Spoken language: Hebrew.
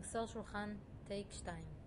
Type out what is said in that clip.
מוסר שולחן טייק 2